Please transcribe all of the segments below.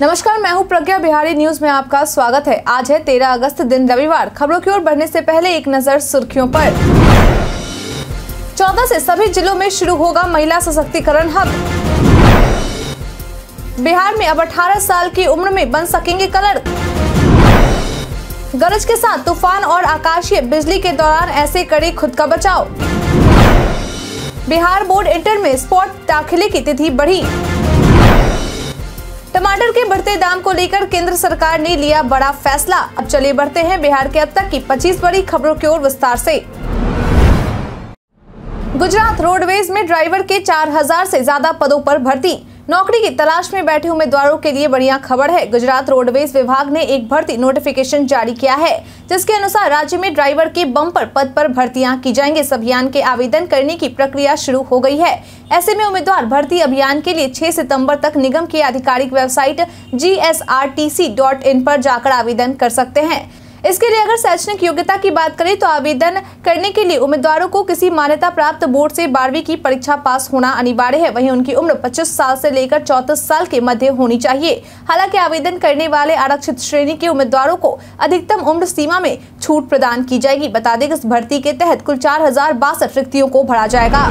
नमस्कार, मैं हूँ प्रज्ञा बिहारी। न्यूज़ में आपका स्वागत है। आज है 13 अगस्त, दिन रविवार। खबरों की ओर बढ़ने से पहले एक नज़र सुर्खियों पर। 14 से सभी जिलों में शुरू होगा महिला सशक्तिकरण हब। बिहार में अब 18 साल की उम्र में बन सकेंगे कलर। गरज के साथ तूफ़ान और आकाशीय बिजली के दौरान ऐसे करे खुद का बचाव। बिहार बोर्ड इंटर में स्पॉट दाखिले की तिथि बढ़ी। टमाटर के बढ़ते दाम को लेकर केंद्र सरकार ने लिया बड़ा फैसला। अब चलिए बढ़ते हैं बिहार के अब तक की 25 बड़ी खबरों की ओर विस्तार से। गुजरात रोडवेज़ में ड्राइवर के 4000 से ज़्यादा पदों पर भर्ती। नौकरी की तलाश में बैठे उम्मीदवारों के लिए बढ़िया खबर है। गुजरात रोडवेज़ विभाग ने एक भर्ती नोटिफिकेशन जारी किया है, जिसके अनुसार राज्य में ड्राइवर के बम्पर पद पर भर्तियाँ की जाएँगे। इस अभियान के आवेदन करने की प्रक्रिया शुरू हो गई है। ऐसे में उम्मीदवार भर्ती अभियान के लिए 6 सितंबर तक निगम की आधिकारिक वेबसाइट जी पर जाकर आवेदन कर सकते हैं। इसके लिए अगर शैक्षणिक योग्यता की बात करें तो आवेदन करने के लिए उम्मीदवारों को किसी मान्यता प्राप्त बोर्ड से बारहवीं की परीक्षा पास होना अनिवार्य है। वहीं उनकी उम्र 25 साल से लेकर 34 साल के मध्य होनी चाहिए। हालाँकि आवेदन करने वाले आरक्षित श्रेणी के उम्मीदवारों को अधिकतम उम्र सीमा में छूट प्रदान की जाएगी। बता दें इस भर्ती के तहत कुल चार रिक्तियों को भरा जाएगा।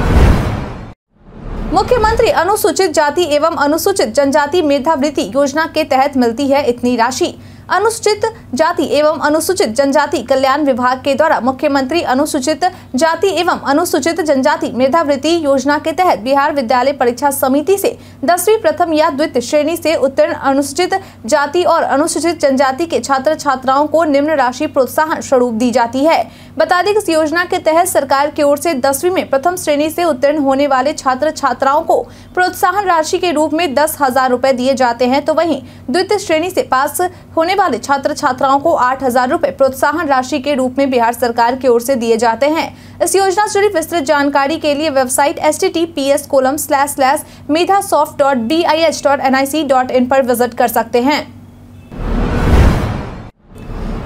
मुख्यमंत्री अनुसूचित जाति एवं अनुसूचित जनजाति मेधावृत्ति योजना के तहत मिलती है इतनी राशि। अनुसूचित जाति एवं अनुसूचित जनजाति कल्याण विभाग के द्वारा मुख्यमंत्री अनुसूचित जाति एवं अनुसूचित जनजाति मेधावृत्ति योजना के तहत बिहार विद्यालय परीक्षा समिति से दसवीं, प्रथम या द्वितीय श्रेणी से उत्तीर्ण अनुसूचित जाति और अनुसूचित जनजाति के छात्र छात्राओं को निम्न राशि प्रोत्साहन स्वरूप दी जाती है। बता दें इस योजना के तहत सरकार की ओर से दसवीं में प्रथम श्रेणी से उत्तीर्ण होने वाले छात्र छात्राओं को प्रोत्साहन राशि के रूप में दस हज़ार रूपए दिए जाते हैं। तो वहीं द्वितीय श्रेणी से पास होने वाले छात्र छात्राओं को आठ हज़ार रूपए प्रोत्साहन राशि के रूप में बिहार सरकार की ओर से दिए जाते हैं। इस योजना से जुड़ी विस्तृत जानकारी के लिए website S T T P S colon slash slash Medha soft dot B I H dot N I C dot in पर विज़िट कर सकते हैं।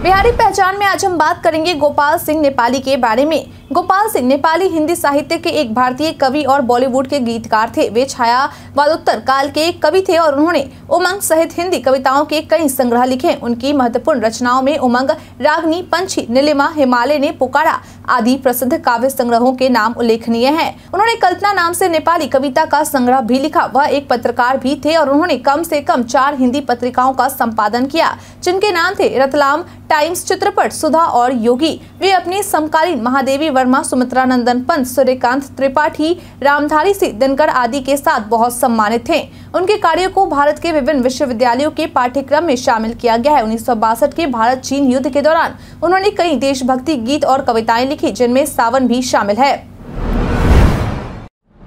बिहारी पहचान में आज हम बात करेंगे गोपाल सिंह नेपाली के बारे में। गोपाल सिंह नेपाली हिंदी साहित्य के एक भारतीय कवि और बॉलीवुड के गीतकार थे। वे छाया वादोत्तर काल के कवि थे और उन्होंने उमंग सहित हिंदी कविताओं के कई संग्रह लिखे। उनकी महत्वपूर्ण रचनाओं में उमंग, रागनी, पंछी, नीलिमा, हिमालय ने पुकारा आदि प्रसिद्ध काव्य संग्रहों के नाम उल्लेखनीय हैं। उन्होंने कल्पना नाम से नेपाली कविता का संग्रह भी लिखा। वह एक पत्रकार भी थे और उन्होंने कम से कम चार हिंदी पत्रिकाओं का संपादन किया, जिनके नाम थे रतलाम टाइम्स चित्रपट सुधा और योगी। वे अपने समकालीन महादेवी वर्मा सुमित्रा नंदन पंत, सूर्यकांत त्रिपाठी, रामधारी सिंह दिनकर आदि के साथ बहुत सम्मानित थे। उनके कार्यों को भारत के विभिन्न विश्वविद्यालयों के पाठ्यक्रम में शामिल किया गया है। उन्नीस सौ बासठ के भारत चीन युद्ध के दौरान उन्होंने कई देशभक्ति गीत और कविताएँ लिखी, जिनमें सावन भी शामिल है।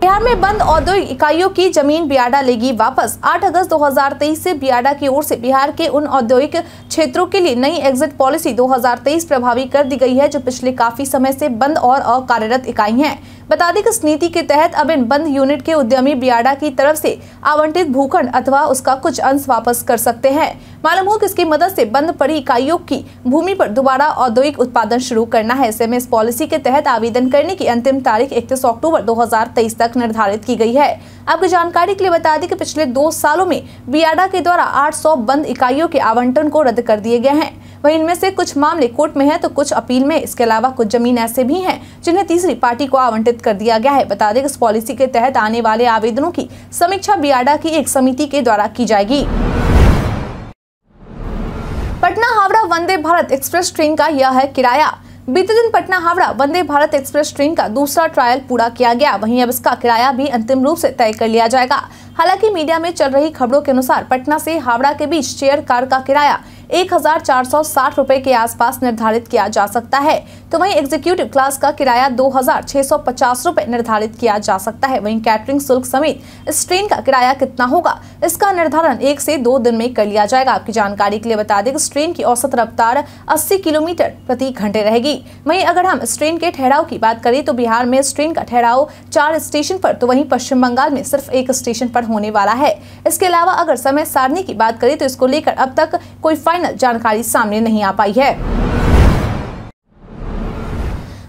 बिहार में बंद औद्योगिक इकाइयों की ज़मीन बियाडा लेगी वापस। 8 अगस्त 2023 से बियाडा की ओर से बिहार के उन औद्योगिक क्षेत्रों के लिए नई एग्जिट पॉलिसी 2023 प्रभावी कर दी गई है, जो पिछले काफ़ी समय से बंद और अकार्यरत इकाई हैं। बता दें कि इस नीति के तहत अब इन बंद यूनिट के उद्यमी बियाडा की तरफ़ से आवंटित भूखंड अथवा उसका कुछ अंश वापस कर सकते हैं। मालूम हो कि इसकी मदद से बंद पड़ी इकाइयों की भूमि पर दोबारा औद्योगिक उत्पादन शुरू करना है। ऐसे में इस पॉलिसी के तहत आवेदन करने की अंतिम तारीख इकतीस अक्टूबर 2023 तक निर्धारित की गई है। आपकी जानकारी के लिए बता दें कि पिछले दो सालों में बियाडा के द्वारा 800 बंद इकाइयों के आवंटन को रद्द कर दिए गए हैं। वहीं इनमें से कुछ मामले कोर्ट में हैं तो कुछ अपील में इसके अलावा कुछ ज़मीन ऐसे भी हैं जिन्हें तीसरी पार्टी को आवंटित कर दिया गया है। बता दें इस पॉलिसी के तहत आने वाले आवेदनों की समीक्षा बियाडा की एक समिति के द्वारा की जाएगी। पटना हावड़ा वंदे भारत एक्सप्रेस ट्रेन का यह है किराया। बीते दिन पटना हावड़ा वंदे भारत एक्सप्रेस ट्रेन का दूसरा ट्रायल पूरा किया गया। वहीं अब इसका किराया भी अंतिम रूप से तय कर लिया जाएगा। हालाँकि मीडिया में चल रही खबरों के अनुसार पटना से हावड़ा के बीच चेयर कार का किराया एक रूपए के आसपास निर्धारित किया जा सकता है। तो वहीं एग्जीक्यूटिव क्लास का किराया दो रूपए निर्धारित किया जा सकता है। वहीं कैटरिंग शुल्क समेत इस ट्रेन का किराया कितना होगा, इसका निर्धारण एक से दो दिन में कर लिया जाएगा। आपकी जानकारी के लिए बता दें इस ट्रेन की औसत रफ्तार अस्सी किलोमीटर प्रति घंटे रहेगी। वहीं अगर हम इस ट्रेन के ठहराव की बात करें तो बिहार में इस ट्रेन का ठहराव चार स्टेशन पर तो वहीं पश्चिम बंगाल में सिर्फ़ एक स्टेशन पर होने वाला है। इसके अलावा अगर समय सारणी की बात करें तो इसको लेकर अब तक कोई फाइनल जानकारी सामने नहीं आ पाई है।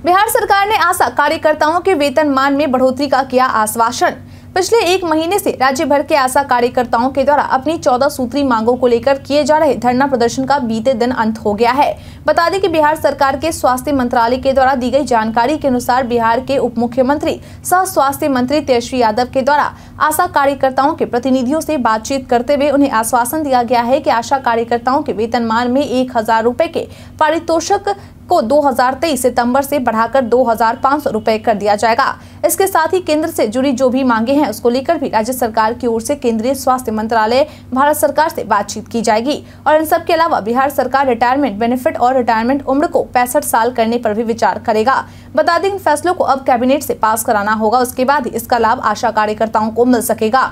बिहार सरकार ने आशा कार्यकर्ताओं के वेतन मान में बढ़ोतरी का किया आश्वासन। पिछले एक महीने से राज्य भर के आशा कार्यकर्ताओं के द्वारा अपनी चौदह सूत्री मांगों को लेकर किए जा रहे धरना प्रदर्शन का बीते दिन अंत हो गया है। बता दें कि बिहार सरकार के स्वास्थ्य मंत्रालय के द्वारा दी गई जानकारी के अनुसार बिहार के उप मुख्यमंत्री सह स्वास्थ्य मंत्री तेजस्वी यादव के द्वारा आशा कार्यकर्ताओं के प्रतिनिधियों से बातचीत करते हुए उन्हें आश्वासन दिया गया है कि आशा कार्यकर्ताओं के वेतनमान में एक हज़ार रूपए के पारितोषिक को 2023 सितंबर से बढ़ाकर दो हज़ार रुपए कर दिया जाएगा। इसके साथ ही केंद्र से जुड़ी जो भी मांगे हैं, उसको लेकर भी राज्य सरकार की ओर से केंद्रीय स्वास्थ्य मंत्रालय, भारत सरकार से बातचीत की जाएगी। और इन सब के अलावा बिहार सरकार रिटायरमेंट बेनिफिट और रिटायरमेंट उम्र को पैंसठ साल करने पर भी विचार करेगा। बता दें, इन फैसलों को अब कैबिनेट से पास कराना होगा। उसके बाद ही इसका लाभ आशा कार्यकर्ताओं को मिल सकेगा।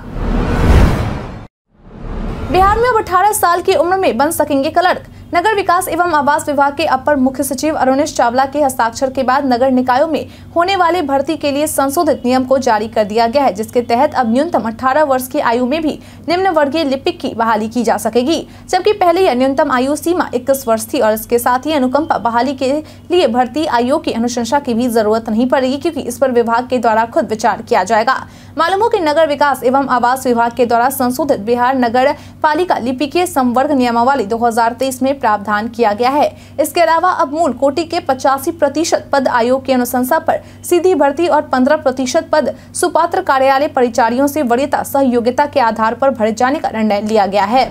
बिहार में अब 18 साल की उम्र में बन सकेंगे क्लर्क। नगर विकास एवं आवास विभाग के अपर मुख्य सचिव अरुणेश चावला के हस्ताक्षर के बाद नगर निकायों में होने वाले भर्ती के लिए संशोधित नियम को जारी कर दिया गया है, जिसके तहत अब न्यूनतम 18 वर्ष की आयु में भी निम्न वर्गीय लिपिक की बहाली की जा सकेगी, जबकि पहले यह न्यूनतम आयु सीमा इक्कीस वर्ष थी और इसके साथ ही अनुकंपा बहाली के लिए भर्ती आयोग की अनुशंसा की भी ज़रूरत नहीं पड़ेगी, क्योंकि इस पर विभाग के द्वारा खुद विचार किया जाएगा। मालूम हो कि नगर विकास एवं आवास विभाग के द्वारा संशोधित बिहार नगर पालिका लिपिकीय संवर्ग नियमावली 2023 में प्रावधान किया गया है। इसके अलावा अब मूल कोटि के पचासी प्रतिशत पद आयोग की अनुशंसा पर सीधी भर्ती और पंद्रह प्रतिशत पद सुपात्र कार्यालय परिचारियों से वरीयता सहयोगिता के आधार पर भरे जाने का निर्णय लिया गया है।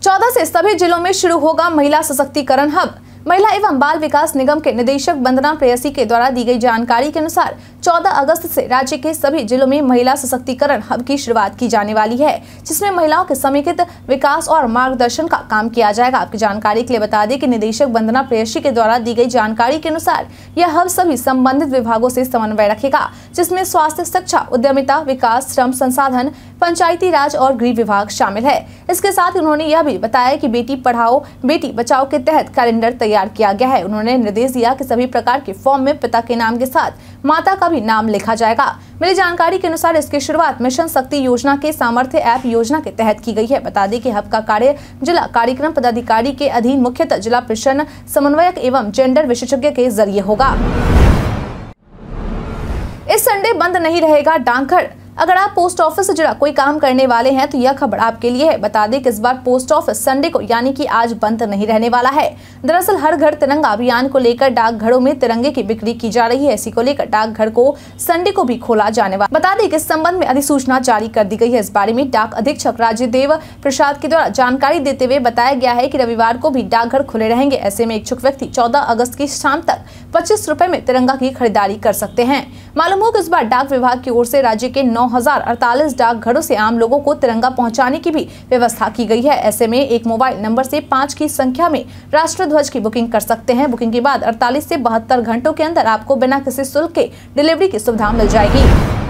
चौदह से सभी जिलों में शुरू होगा महिला सशक्तिकरण हब। महिला एवं बाल विकास निगम के निदेशक वंदना प्रेयसी के द्वारा दी गई जानकारी के अनुसार 14 अगस्त से राज्य के सभी जिलों में महिला सशक्तिकरण हब की शुरुआत की जाने वाली है, जिसमें महिलाओं के समेकित विकास और मार्गदर्शन का काम किया जाएगा। आपकी जानकारी के लिए बता दें कि निदेशक वंदना प्रेयसी के द्वारा दी गई जानकारी के अनुसार यह हब सभी संबंधित विभागों से समन्वय रखेगा, जिसमें स्वास्थ्य, शिक्षा, उद्यमिता, विकास, श्रम संसाधन, पंचायती राज और गृह विभाग शामिल है। इसके साथ उन्होंने यह भी बताया की बेटी पढ़ाओ, बेटी बचाओ के तहत कैलेंडर तैयार किया गया है। उन्होंने निर्देश दिया कि सभी प्रकार के फॉर्म में पिता के नाम के साथ माता का भी नाम लिखा जाएगा। मिली जानकारी के अनुसार इसकी शुरुआत मिशन शक्ति योजना के सामर्थ्य ऐप योजना के तहत की गई है। बता दें कि हब का कार्य जिला कार्यक्रम पदाधिकारी के अधीन मुख्यतः जिला प्रश्न समन्वयक एवं जेंडर विशेषज्ञ के ज़रिए होगा। इस संडे बंद नहीं रहेगा डाकघर। अगर आप पोस्ट ऑफ़िस से जुड़ा कोई काम करने वाले हैं तो यह खबर आपके लिए है। बता दें कि इस बार पोस्ट ऑफ़िस संडे को यानी कि आज बंद नहीं रहने वाला है। दरअसल हर घर तिरंगा अभियान को लेकर डाकघरों में तिरंगे की बिक्री की जा रही है। इसी को लेकर डाकघर को संडे को भी खोला जाने वाला। बता दें कि इस संबंध में अधिसूचना जारी कर दी गई है। इस बारे में डाक अधीक्षक राजदेव प्रसाद के द्वारा जानकारी देते हुए बताया गया है की रविवार को भी डाकघर खुले रहेंगे। ऐसे में इच्छुक व्यक्ति चौदह अगस्त की शाम तक पच्चीस रूपए में तिरंगा की खरीदारी कर सकते हैं। मालूम हो कि इस बार डाक विभाग की ओर से राज्य के नौ डाक घरों से आम लोगों को तिरंगा पहुँचाने की भी व्यवस्था की गई है। ऐसे में एक मोबाइल नंबर से पाँच की संख्या में राष्ट्र ध्वज की बुकिंग कर सकते हैं। बुकिंग के बाद अड़तालीस से बहत्तर घंटों के अंदर आपको बिना किसी शुल्क के डिलीवरी की सुविधा मिल जाएगी।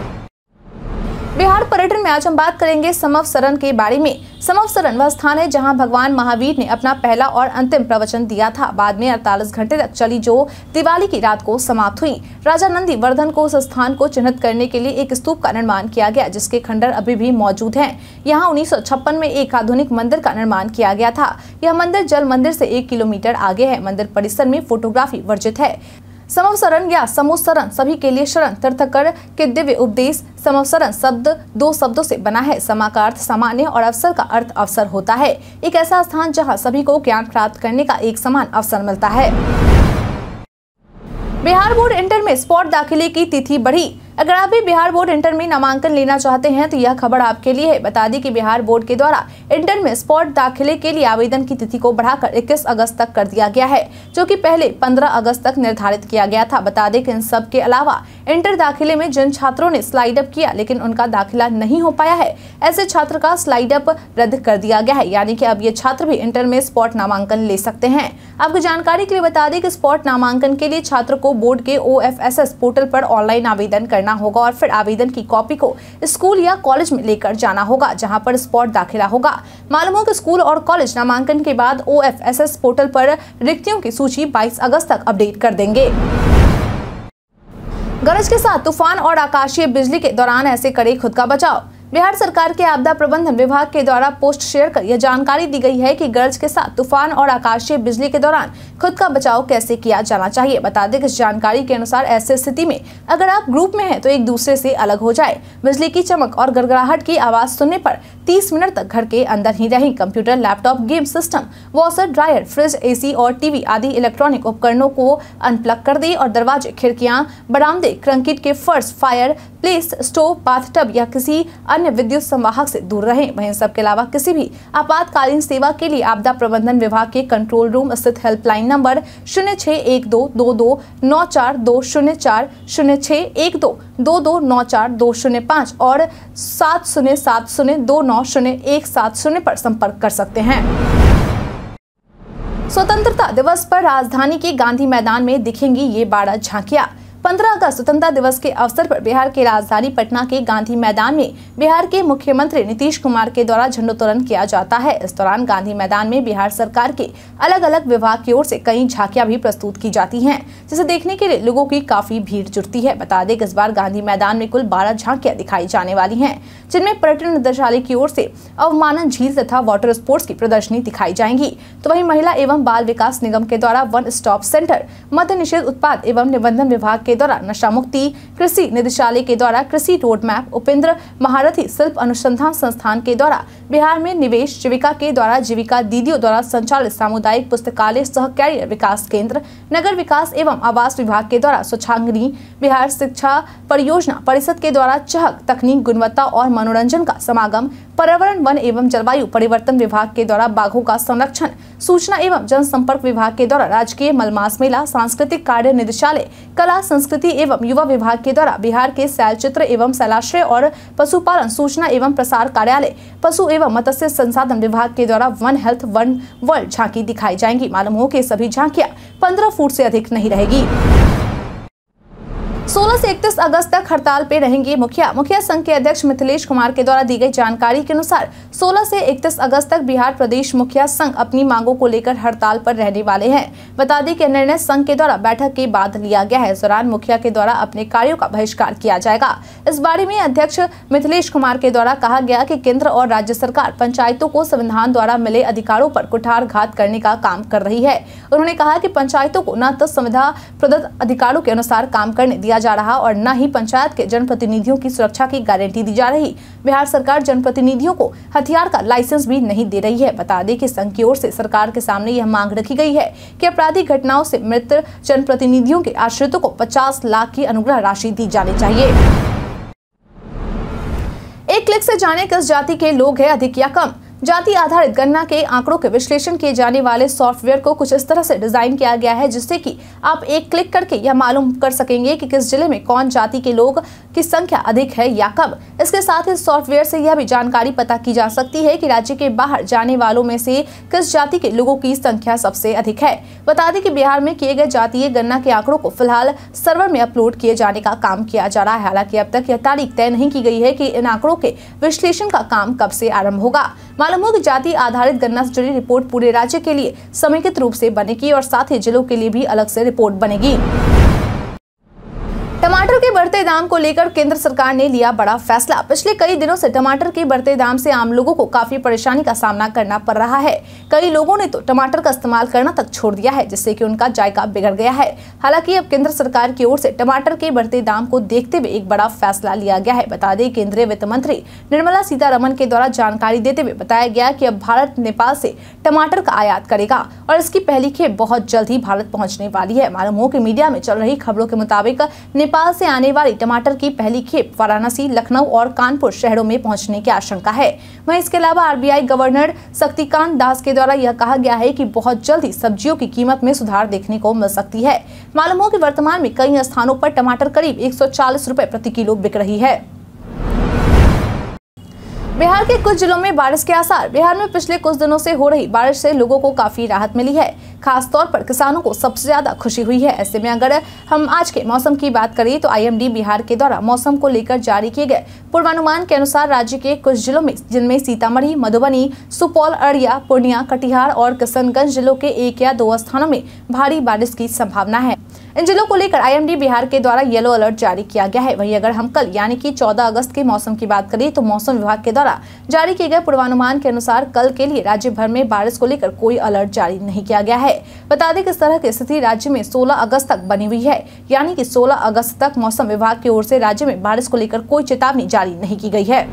बिहार पर्यटन में आज हम बात करेंगे समव सरन के बारे में। समव सरन वह स्थान है जहाँ भगवान महावीर ने अपना पहला और अंतिम प्रवचन दिया था। बाद में 48 घंटे तक चली जो दिवाली की रात को समाप्त हुई। राजा नंदी वर्धन को उस स्थान को चिन्हित करने के लिए एक स्तूप का निर्माण किया गया, जिसके खंडर अभी भी मौजूद है। यहाँ उन्नीस सौ छप्पन में एक आधुनिक मंदिर का निर्माण किया गया था। यह मंदिर जल मंदिर से एक किलोमीटर आगे है। मंदिर परिसर में फोटोग्राफी वर्जित है। समवसरण या समोसरण, सभी के लिए शरण, तीर्थकर के दिव्य उपदेश, समवसरण शब्द दो शब्दों से बना है। समा का अर्थ सामान्य और अवसर का अर्थ अवसर होता है। एक ऐसा स्थान जहाँ सभी को ज्ञान प्राप्त करने का एक समान अवसर मिलता है। बिहार बोर्ड इंटर में स्पॉट दाखिले की तिथि बढ़ी। अगर आप भी बिहार बोर्ड इंटर में नामांकन लेना चाहते हैं तो यह खबर आपके लिए है। बता दें कि बिहार बोर्ड के द्वारा इंटर में स्पॉट दाखिले के लिए आवेदन की तिथि को बढ़ाकर 21 अगस्त तक कर दिया गया है, जो कि पहले 15 अगस्त तक निर्धारित किया गया था। बता दें कि इन सब के अलावा इंटर दाखिले में जिन छात्रों ने स्लाइड अप किया, लेकिन उनका दाखिला नहीं हो पाया है, ऐसे छात्र का स्लाइड अप रद्द कर दिया गया है। यानी कि अब ये छात्र भी इंटर में स्पॉट नामांकन ले सकते हैं। आपको जानकारी के लिए बता दें कि स्पॉट नामांकन के लिए छात्र को बोर्ड के OFSS पोर्टल पर ऑनलाइन आवेदन करना करना होगा और फिर आवेदन की कॉपी को स्कूल या कॉलेज में लेकर जाना होगा, जहाँ पर स्पॉट दाखिला होगा। मालूम हो कि स्कूल और कॉलेज नामांकन के बाद ओएफएसएस पोर्टल पर रिक्तियों की सूची 22 अगस्त तक अपडेट कर देंगे। गरज के साथ तूफ़ान और आकाशीय बिजली के दौरान ऐसे करे खुद का बचाव। बिहार सरकार के आपदा प्रबंधन विभाग के द्वारा पोस्ट शेयर कर यह जानकारी दी गई है कि गर्ज के साथ तूफ़ान और आकाशीय बिजली के दौरान खुद का बचाव कैसे किया जाना चाहिए, बता दें इस जानकारी के अनुसार ऐसी स्थिति में अगर आप ग्रुप में हैं तो एक दूसरे से अलग हो जाए। बिजली की चमक और गड़गड़ाहट की आवाज़ सुनने पर 30 मिनट तक घर के अंदर ही रहें। Computer, laptop, game system, washer, dryer, fridge, AC और टीवी आदि इलेक्ट्रॉनिक उपकरणों को अनप्लग कर दे और दरवाजे, खिड़कियाँ बरामदे क्रंकिट के फर्श, फायर प्लेस स्टोव, बाथटब या किसी अन्य विद्युत संवाहक से दूर रहें। वहीं सबके अलावा किसी भी आपातकालीन सेवा के लिए आपदा प्रबंधन विभाग के कंट्रोल रूम स्थित हेल्पलाइन नंबर शून्य छह एक दो दो दो नौ चार दो शून्य चार शून्य छह एक दो दो दो नौ चार दो शून्य पाँच और सात शून्य सात शून्य दो नौ शून्य एक सात शून्य पर संपर्क कर सकते हैं। स्वतंत्रता दिवस पर राजधानी के गांधी मैदान में दिखेंगी ये बारह झांकियाँ। 15 अगस्त स्वतंत्रता दिवस के अवसर पर बिहार के राजधानी पटना के गांधी मैदान में बिहार के मुख्यमंत्री नीतीश कुमार के द्वारा झंडोत्तोलन किया जाता है। इस दौरान गांधी मैदान में बिहार सरकार के अलग अलग विभाग की ओर से कई झांकियाँ भी प्रस्तुत की जाती हैं, जिसे देखने के लिए लोगों की काफ़ी भीड़ जुटती है। बता दें इस बार गांधी मैदान में कुल बारह झांकियाँ दिखाई जाने वाली है, जिनमें पर्यटन निदेशालय की ओर से अवमानन झील तथा वाटर स्पोर्ट्स की प्रदर्शनी दिखाई जाएँगी। तो वही महिला एवं बाल विकास निगम के द्वारा वन स्टॉप सेंटर मध्य निषेध उत्पाद एवं निबंधन विभाग के के द्वारा नशा मुक्ति, कृषि निदेशालय के द्वारा कृषि रोड मैप उपेंद्र महारथी शिल्प अनुसंधान संस्थान के द्वारा, बिहार में निवेश जीविका के द्वारा, जीविका दीदियों द्वारा संचालित सामुदायिक पुस्तकालय, सह कैरियर विकास केंद्र, नगर विकास एवं आवास विभाग के द्वारा स्वच्छांगनी बिहार शिक्षा परियोजना परिषद के द्वारा चहक, तकनीक गुणवत्ता और मनोरंजन का समागम, पर्यावरण, वन एवं जलवायु परिवर्तन विभाग के द्वारा बाघों का संरक्षण, सूचना एवं जनसंपर्क विभाग के द्वारा राजकीय मलमास मेला, सांस्कृतिक कार्य निदेशालय, कला एवं युवा विभाग के द्वारा बिहार के शैलचित्र एवं शैलाश्रय और पशुपालन सूचना एवं प्रसार कार्यालय, पशु एवं मत्स्य संसाधन विभाग के द्वारा वन हेल्थ वन वर्ल्ड झांकी दिखाई जाएँगी। मालूम हो कि सभी झांकियाँ पंद्रह फुट से अधिक नहीं रहेगी। 16 से 31 अगस्त तक हड़ताल पे रहेंगे मुखिया। मुखिया संघ के अध्यक्ष मिथिलेश कुमार के द्वारा दी गई जानकारी के अनुसार 16 से 31 अगस्त तक बिहार प्रदेश मुखिया संघ अपनी मांगों को लेकर हड़ताल पर रहने वाले हैं। बता दें कि निर्णय संघ के द्वारा बैठक के बाद लिया गया है। इस दौरान मुखिया के द्वारा अपने कार्यो का बहिष्कार किया जाएगा। इस बारे में अध्यक्ष मिथिलेश कुमार के द्वारा कहा गया की केंद्र और राज्य सरकार पंचायतों को संविधान द्वारा मिले अधिकारों पर कुठारघात करने का काम कर रही है। उन्होंने कहा की पंचायतों को न तो संविधान प्रदत्त अधिकारों के अनुसार काम करने दिया जा रहा और न ही पंचायत के जनप्रतिनिधियों की सुरक्षा की गारंटी दी जा रही। बिहार सरकार जनप्रतिनिधियों को हथियार का लाइसेंस भी नहीं दे रही है। बता दें कि संघ की ओर से सरकार के सामने यह मांग रखी गई है कि आपराधिक घटनाओं से मृत जनप्रतिनिधियों के आश्रितों को 50 लाख की अनुग्रह राशि दी जानी चाहिए। एक क्लिक से जाने किस जाति के लोग हैं अधिक या कम। जाति आधारित गणना के आंकड़ों के विश्लेषण किए जाने वाले सॉफ्टवेयर को कुछ इस तरह से डिज़ाइन किया गया है, जिससे कि आप एक क्लिक करके यह मालूम कर सकेंगे कि किस ज़िले में कौन जाति के लोग की संख्या अधिक है या कम। इसके साथ ही सॉफ्टवेयर से यह भी जानकारी पता की जा सकती है कि राज्य के बाहर जाने वालों में से किस जाति के लोगों की संख्या सबसे अधिक है। बता दें कि बिहार में किए गए जातीय गणना के आंकड़ों को फ़िलहाल सर्वर में अपलोड किए जाने का काम किया जा रहा है। हालाँकि अब तक यह तारीख तय नहीं की गई है कि इन आंकड़ों के विश्लेषण का काम कब से आरंभ होगा। मालूम जाति आधारित गणना से जुड़ी रिपोर्ट पूरे राज्य के लिए समेकित रूप से बनेगी और साथ ही जिलों के लिए भी अलग से रिपोर्ट बनेगी। टमाटर के बढ़ते दाम को लेकर केंद्र सरकार ने लिया बड़ा फैसला। पिछले कई दिनों से टमाटर के बढ़ते दाम से आम लोगों को काफ़ी परेशानी का सामना करना पड़ रहा है। कई लोगों ने तो टमाटर का इस्तेमाल करना तक छोड़ दिया है, जिससे कि उनका जायका बिगड़ गया है। हालाँकि अब केंद्र सरकार की ओर से टमाटर के बढ़ते दाम को देखते हुए एक बड़ा फैसला लिया गया है। बता दें, केंद्रीय वित्त मंत्री निर्मला सीतारमन के द्वारा जानकारी देते हुए बताया गया की अब भारत नेपाल से टमाटर का आयात करेगा और इसकी पहली खेप बहुत जल्द ही भारत पहुँचने वाली है। मालूम हो की मीडिया में चल रही खबरों के मुताबिक नेपाल से आने वाली टमाटर की पहली खेप वाराणसी, लखनऊ और कानपुर शहरों में पहुँचने की आशंका है। वहीं इसके अलावा आरबीआई गवर्नर शक्तिकांत दास के द्वारा यह कहा गया है कि बहुत जल्द सब्जियों की कीमत में सुधार देखने को मिल सकती है। मालूम हो कि वर्तमान में कई स्थानों पर टमाटर करीब एक सौ प्रति किलो बिक रही है। बिहार के कुछ जिलों में बारिश के आसार। बिहार में पिछले कुछ दिनों से हो रही बारिश से लोगों को काफ़ी राहत मिली है। खास तौर पर किसानों को सबसे ज़्यादा खुशी हुई है। ऐसे में अगर हम आज के मौसम की बात करें तो आईएमडी बिहार के द्वारा मौसम को लेकर जारी किए गए पूर्वानुमान के अनुसार राज्य के कुछ जिलों में, जिनमें सीतामढ़ी, मधुबनी, सुपौल, अररिया, पूर्णिया, कटिहार और किशनगंज जिलों के एक या दो स्थानों में भारी बारिश की संभावना है। इन जिलों को लेकर आईएमडी बिहार के द्वारा येलो अलर्ट जारी किया गया है। वहीं अगर हम कल, यानी कि 14 अगस्त के मौसम की बात करें तो मौसम विभाग के द्वारा जारी किए गए पूर्वानुमान के अनुसार कल के लिए राज्य भर में बारिश को लेकर कोई अलर्ट जारी नहीं किया गया है। बता दें कि इस तरह की स्थिति राज्य में सोलह अगस्त तक बनी हुई है, यानी की सोलह अगस्त तक मौसम विभाग की ओर से राज्य में बारिश को लेकर कोई चेतावनी जारी नहीं की गई है।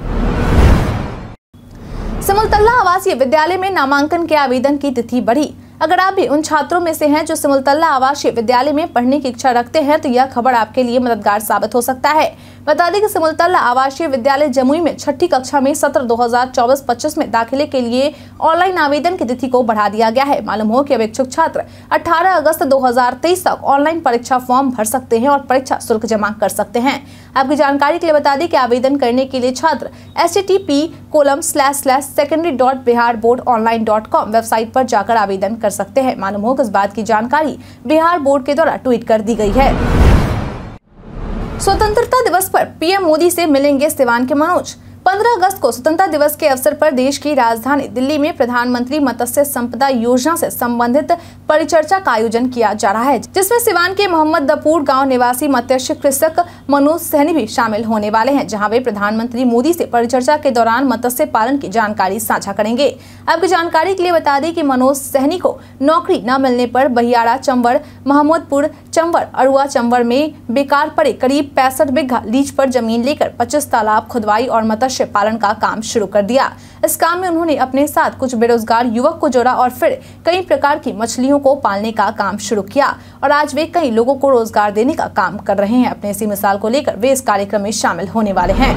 सिमुलतल्ला आवासीय विद्यालय में नामांकन के आवेदन की तिथि बढ़ी। अगर आप भी उन छात्रों में से हैं जो सिमुलतल्ला आवासीय विद्यालय में पढ़ने की इच्छा रखते हैं तो यह खबर आपके लिए मददगार साबित हो सकता है। बता दें कि सिमुलतल्ला आवासीय विद्यालय जमुई में छठी कक्षा में सत्र 2024-25 में दाखिले के लिए ऑनलाइन आवेदन की तिथि को बढ़ा दिया गया है। मालूम हो कि अब इच्छुक छात्र 18 अगस्त 2023 तक ऑनलाइन परीक्षा फॉर्म भर सकते हैं और परीक्षा शुल्क जमा कर सकते हैं। आपकी जानकारी के लिए बता दें कि आवेदन करने के लिए छात्र S T P colon slash slash secondary dot Bihar board online dot com website पर जाकर आवेदन कर सकते हैं। मालूम हो कि इस बात की जानकारी बिहार बोर्ड के द्वारा ट्वीट कर दी गई है। स्वतंत्रता दिवस पर पीएम मोदी से मिलेंगे सिवान के मनोज। 15 अगस्त को स्वतंत्रता दिवस के अवसर पर देश की राजधानी दिल्ली में प्रधानमंत्री मत्स्य संपदा योजना से संबंधित परिचर्चा का आयोजन किया जा रहा है, जिसमें सिवान के मोहम्मद दपूर गाँव निवासी मत्स्य कृषक मनोज सहनी भी शामिल होने वाले हैं, जहाँ वे प्रधानमंत्री मोदी से परिचर्चा के दौरान मत्स्य पालन की जानकारी साझा करेंगे। आपकी जानकारी के लिए बता दें कि मनोज सहनी को नौकरी न मिलने पर बहियाड़ा चंबर मोहम्मदपुर चंबर अरुआ चंबर में बेकार पड़े करीब पैंसठ बीघा लीज पर ज़मीन लेकर पच्चीस तालाब खुदवाई और मत्स्य मत्स्य पालन का काम शुरू कर दिया। इस काम में उन्होंने अपने साथ कुछ बेरोजगार युवक को जोड़ा और फिर कई प्रकार की मछलियों को पालने का काम शुरू किया। और आज वे कई लोगों को रोज़गार देने का काम कर रहे हैं। अपने इसी मिसाल को लेकर वे इस कार्यक्रम में शामिल होने वाले हैं।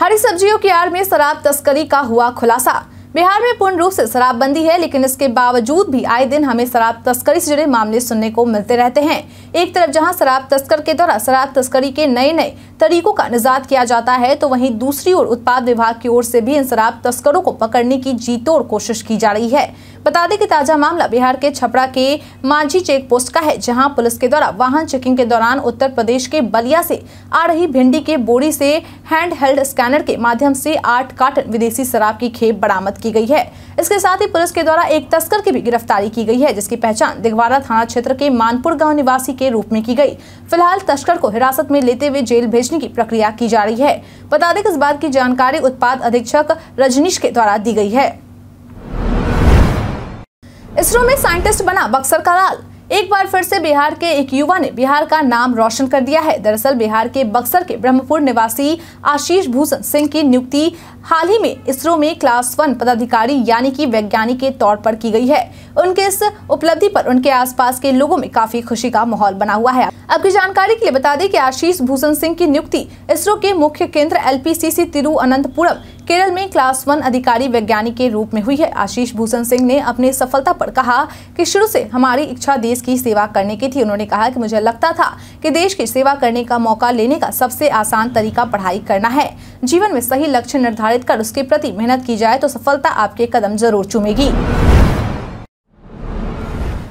हरी सब्जियों की आड़ में शराब तस्करी का हुआ खुलासा। बिहार में पूर्ण रूप से शराबबंदी है, लेकिन इसके बावजूद भी आए दिन हमें शराब तस्करी से जुड़े मामले सुनने को मिलते रहते हैं। एक तरफ़ जहाँ शराब तस्कर के द्वारा शराब तस्करी के नए नए तरीकों का निजात किया जाता है तो वहीं दूसरी ओर उत्पाद विभाग की ओर से भी इन शराब तस्करों को पकड़ने की जीतोड़ कोशिश की जा रही है। बता दें कि ताज़ा मामला बिहार के छपरा के मांझी चेक पोस्ट का है, जहाँ पुलिस के द्वारा वाहन चेकिंग के दौरान उत्तर प्रदेश के बलिया से आ रही भिंडी के बोरी से हैंड हेल्ड स्कैनर के माध्यम से आठ कार्टन विदेशी शराब की खेप बरामद की गई है। इसके साथ ही पुलिस के द्वारा एक तस्कर की भी गिरफ्तारी की गई है, जिसकी पहचान दिगवारा थाना क्षेत्र के मानपुर गाँव निवासी के रूप में की गई। फ़िलहाल तस्कर को हिरासत में लेते हुए जेल भेजने की प्रक्रिया की जा रही है। बता दें इस बात की जानकारी उत्पाद अधीक्षक रजनीश के द्वारा दी गई है। इसरो में साइंटिस्ट बना बक्सर का लाल। एक बार फिर से बिहार के एक युवा ने बिहार का नाम रोशन कर दिया है। दरअसल बिहार के बक्सर के ब्रह्मपुर निवासी आशीष भूषण सिंह की नियुक्ति हाल ही में इसरो में क्लास वन पदाधिकारी यानी कि वैज्ञानिक के तौर पर की गई है। उनके इस उपलब्धि पर उनके आसपास के लोगों में काफ़ी खुशी का माहौल बना हुआ है। आपकी जानकारी के लिए बता दें कि आशीष भूषण सिंह की नियुक्ति इसरो के मुख्य केंद्र एलपीसीसी तिरुअनंतपुरम, केरल में क्लास वन अधिकारी वैज्ञानिक के रूप में हुई है। आशीष भूषण सिंह ने अपनी सफलता पर कहा कि शुरू से हमारी इच्छा देश की सेवा करने की थी। उन्होंने कहा कि मुझे लगता था कि देश की सेवा करने का मौका लेने का सबसे आसान तरीका पढ़ाई करना है। जीवन में सही लक्ष्य निर्धारित कर उसके प्रति मेहनत की जाए तो सफलता आपके कदम ज़रूर चूमेगी।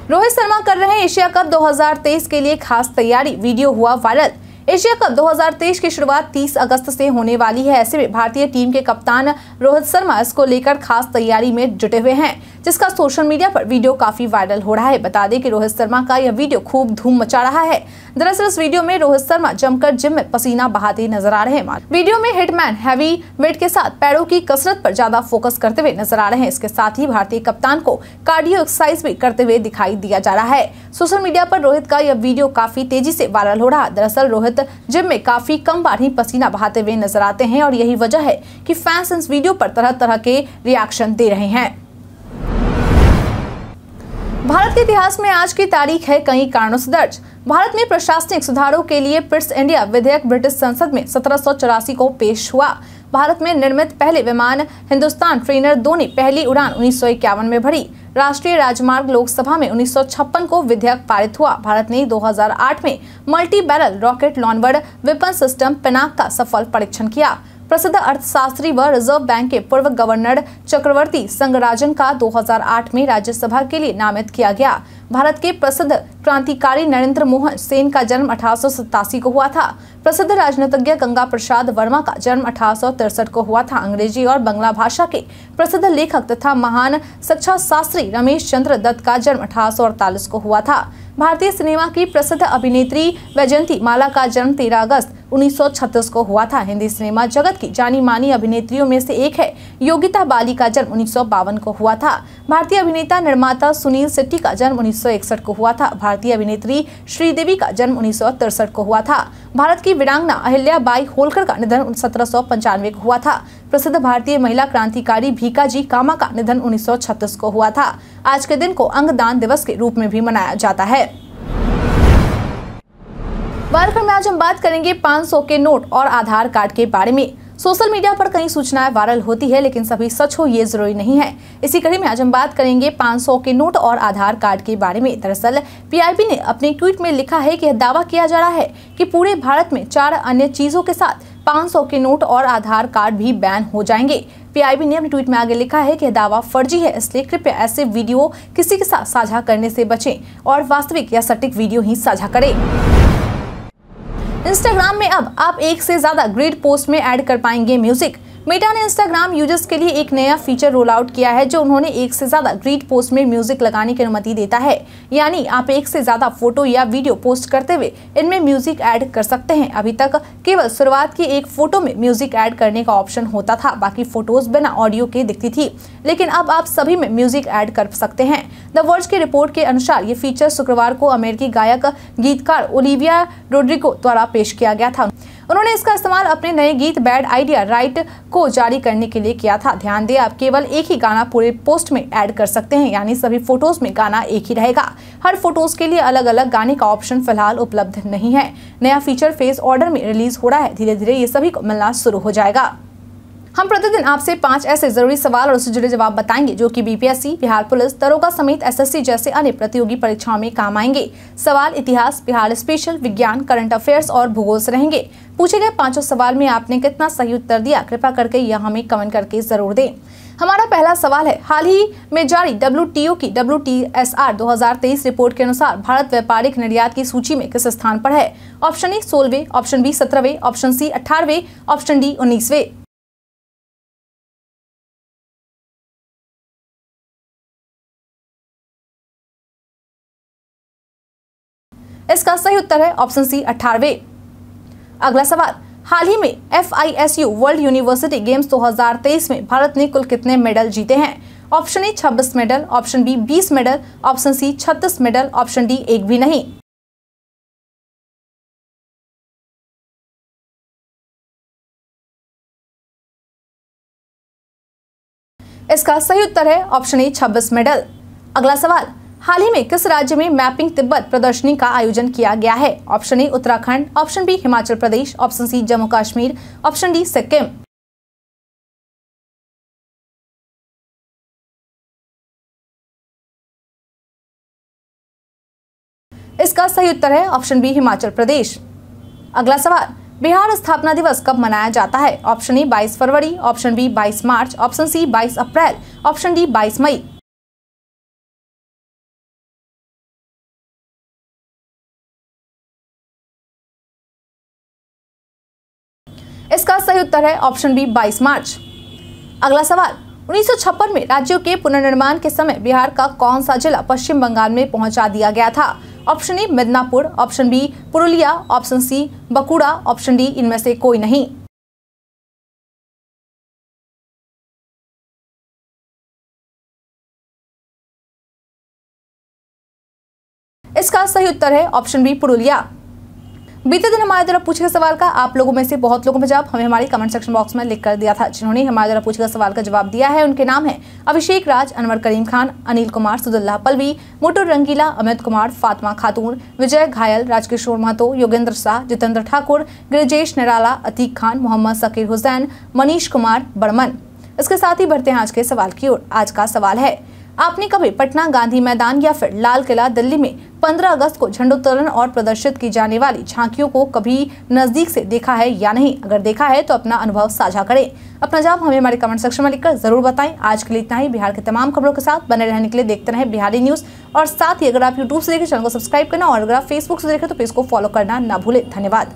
रोहित शर्मा कर रहे एशिया कप 2023 के लिए खास तैयारी। वीडियो हुआ वायरल। एशिया कप 2023 की शुरुआत 30 अगस्त से होने वाली है। ऐसे में भारतीय टीम के कप्तान रोहित शर्मा इसको लेकर खास तैयारी में जुटे हुए हैं। जिसका सोशल मीडिया पर वीडियो काफ़ी वायरल हो रहा है। बता दें कि रोहित शर्मा का यह वीडियो खूब धूम मचा रहा है। दरअसल इस वीडियो में रोहित शर्मा जमकर जिम में पसीना बहाते नज़र आ रहे हैं। वीडियो में हिटमैन हैवी वेट के साथ पैरों की कसरत पर ज़्यादा फोकस करते हुए नज़र आ रहे हैं। इसके साथ ही भारतीय कप्तान को कार्डियो एक्सरसाइज भी करते हुए दिखाई दिया जा रहा है। सोशल मीडिया पर रोहित का यह वीडियो काफ़ी तेज़ी से वायरल हो रहा। दरअसल रोहित जिम में काफ़ी कम बार ही पसीना बहाते हुए नज़र आते हैं और यही वजह है कि फैंस इस वीडियो पर तरह तरह के रिएक्शन दे रहे हैं। भारत के इतिहास में आज की तारीख है कई कारणों से दर्ज। भारत में प्रशासनिक सुधारों के लिए पिट्स इंडिया विधेयक ब्रिटिश संसद में सत्रह सौ चौरासी को पेश हुआ। भारत में निर्मित पहले विमान हिंदुस्तान ट्रेनर दो ने पहली उड़ान उन्नीस सौ इक्यावन में भरी। राष्ट्रीय राजमार्ग लोकसभा में 1956 को विधेयक पारित हुआ। भारत ने 2008 में multi barrel rocket launcher weapon system Pinaka का सफल परीक्षण किया। प्रसिद्ध अर्थशास्त्री व रिज़र्व बैंक के पूर्व गवर्नर चक्रवर्ती संगराजन का 2008 में राज्यसभा के लिए नामित किया गया। भारत के प्रसिद्ध क्रांतिकारी नरेंद्र मोहन सेन का जन्म अठारह सौ सतासी को हुआ था। प्रसिद्ध राजनीतिज्ञ गंगा प्रसाद वर्मा का जन्म अठारह को हुआ था। अंग्रेज़ी और बंगला भाषा के प्रसिद्ध लेखक तथा महान शिक्षा शास्त्री रमेश चंद्र दत्त का जन्म अठारह सौ अड़तालीस को हुआ था। भारतीय सिनेमा की प्रसिद्ध अभिनेत्री वैजंती माला का जन्म 13 अगस्त 1936 को हुआ था। हिंदी सिनेमा जगत की जानी मानी अभिनेत्रियों में से एक है। योगिता बाली का जन्म उन्नीस सौ बावन को हुआ था। भारतीय अभिनेता निर्माता सुनील शेट्टी का जन्म उन्नीस सौ इकसठ को हुआ था। भारतीय अभिनेत्री श्रीदेवी का जन्म उन्नीस को हुआ था। भारत की वीरांगना अहिल्या बाई होलकर का निधन सत्रह सौ पंचानवे को हुआ था। प्रसिद्ध भारतीय महिला क्रांतिकारी भीकाजी कामा का निधन उन्नीस सौ छत्तीस को हुआ था। आज के दिन को अंगदान दिवस के रूप में भी मनाया जाता है। कार्यक्रम में आज हम बात करेंगे 500 के नोट और आधार कार्ड के बारे में। सोशल मीडिया पर कई सूचनाएँ वायरल होती है, लेकिन सभी सच हो ये ज़रूरी नहीं है। इसी कड़ी में आज हम बात करेंगे 500 के नोट और आधार कार्ड के बारे में। दरअसल पीआईबी ने अपने ट्वीट में लिखा है कि दावा किया जा रहा है कि पूरे भारत में चार अन्य चीज़ों के साथ 500 के नोट और आधार कार्ड भी बैन हो जाएँगे। पीआईबी ने अपने ट्वीट में आगे लिखा है कि दावा फर्जी है, इसलिए कृपया ऐसे वीडियो किसी के साथ साझा करने से बचें और वास्तविक या सटीक वीडियो ही साझा करें। इंस्टाग्राम में अब आप एक से ज़्यादा ग्रिड पोस्ट में ऐड कर पाएँगे म्यूज़िक। मेटा ने इंस्टाग्राम यूज़र्स के लिए एक नया फीचर रोल आउट किया है, जो उन्होंने एक से ज़्यादा ग्रीड पोस्ट में म्यूज़िक लगाने की अनुमति देता है। यानी आप एक से ज़्यादा फ़ोटो या वीडियो पोस्ट करते हुए इनमें म्यूज़िक ऐड कर सकते हैं। अभी तक केवल शुरुआत की एक फ़ोटो में म्यूज़िक ऐड करने का ऑप्शन होता था, बाकी फ़ोटोज़ बिना ऑडियो के दिखती थी। लेकिन अब आप सभी में म्यूज़िक ऐड कर सकते हैं। द वर्ज की रिपोर्ट के अनुसार ये फीचर शुक्रवार को अमेरिकी गायक, गीतकार ओलिविया रोड्रिगो द्वारा पेश किया गया था। उन्होंने इसका इस्तेमाल अपने नए गीत बैड आइडिया राइट को जारी करने के लिए किया था। ध्यान दें, आप केवल एक ही गाना पूरे पोस्ट में ऐड कर सकते हैं, यानी सभी फ़ोटोज़ में गाना एक ही रहेगा। हर फ़ोटोज़ के लिए अलग अलग गाने का ऑप्शन फ़िलहाल उपलब्ध नहीं है। नया फीचर फेस ऑर्डर में रिलीज़ हो रहा है। धीरे धीरे ये सभी को मिलना शुरू हो जाएगा। हम प्रतिदिन आपसे पाँच ऐसे ज़रूरी सवाल और उससे जुड़े जवाब बताएँगे, जो कि बीपीएससी बिहार पुलिस, दरोगा समेत एसएससी जैसे अन्य प्रतियोगी परीक्षाओं में काम आएँगे। सवाल, इतिहास, बिहार स्पेशल, विज्ञान, करंट अफेयर्स और भूगोल से रहेंगे। पूछे गए पाँचों सवाल में आपने कितना सही उत्तर दिया कृपा करके यह हमें कमेंट करके ज़रूर दें। हमारा पहला सवाल है, हाल ही में जारी डब्ल्यू की डब्ल्यू 2023 रिपोर्ट के अनुसार भारत व्यापारिक निर्यात की सूची में किस स्थान पर है? ऑप्शन ए सोलवे ऑप्शन बी, सत्रहवे, ऑप्शन सी, अठारहवे, ऑप्शन डी, उन्नीसवे। इसका सही उत्तर है ऑप्शन सी अठारवे अगला सवाल, हाल ही में F I S U world university games 2023 में भारत ने कुल कितने मेडल जीते हैं? ऑप्शन ए छब्बीस मेडल, ऑप्शन बी बीस मेडल, ऑप्शन सी छत्तीस मेडल, ऑप्शन डी एक भी नहीं। इसका सही उत्तर है ऑप्शन ए छब्बीस मेडल। अगला सवाल हाल ही में किस राज्य में मैपिंग तिब्बत प्रदर्शनी का आयोजन किया गया है? Option A, Uttarakhand. Option B, Himachal Pradesh. Option C, Jammu Kashmir. Option D, Sikkim. इसका सही उत्तर है ऑप्शन बी, हिमाचल प्रदेश। अगला सवाल, बिहार स्थापना दिवस कब मनाया जाता है? ऑप्शन ए 22 फरवरी। ऑप्शन बी 22 मार्च। ऑप्शन सी 22 अप्रैल। ऑप्शन डी 22 मई। उत्तर है ऑप्शन बी 22 मार्च। अगला सवाल, उन्नीस सौ छप्पन में राज्यों के पुनर्निर्माण के समय बिहार का कौन सा जिला पश्चिम बंगाल में पहुँचा दिया गया था? Option A Midnapore, option B Purulia, option C Bankura, option D इनमें से कोई नहीं। इसका सही उत्तर है ऑप्शन बी पुरुलिया। बीते दिन हमारे द्वारा पूछे गए सवाल का आप लोगों में से बहुत लोगों ने जवाब हमें हमारे कमेंट सेक्शन बॉक्स में लिख कर दिया था, जिन्होंने हमारे द्वारा पूछे गए सवाल का जवाब दिया है। उनके नाम है अभिषेक राज, अनवर करीम खान, अनिल कुमार, सुदुल्ला पलवी मोटू रंगीला, अमित कुमार, फातिमा खातून, विजय घायल, राजकिशोर महतो, योगेंद्र शाह, जितेंद्र ठाकुर, गिरिजेश निराला, अतीक खान, मोहम्मद सकीर हुसैन, मनीष कुमार बर्मन। इसके साथ ही बढ़ते हैं आज के सवाल की ओर। आज का सवाल है आपने कभी पटना गांधी मैदान या फिर लाल किला दिल्ली में 15 अगस्त को झंडोत्तोलन और प्रदर्शित की जाने वाली झांकियों को कभी नज़दीक से देखा है या नहीं? अगर देखा है तो अपना अनुभव साझा करें। अपना जवाब हमें हमारे कमेंट सेक्शन में लिखकर ज़रूर बताएँ। आज के लिए इतना ही। बिहार के तमाम खबरों के साथ बने रहने के लिए देखते रहे बिहारी न्यूज़। और साथ ही अगर आप यूट्यूब से देखें, चैनल को सब्सक्राइब करना और अगर आप फेसबुक से देखें तो पेज को फॉलो करना ना भूलें। धन्यवाद।